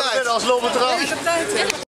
tijd. Als lopen eraf.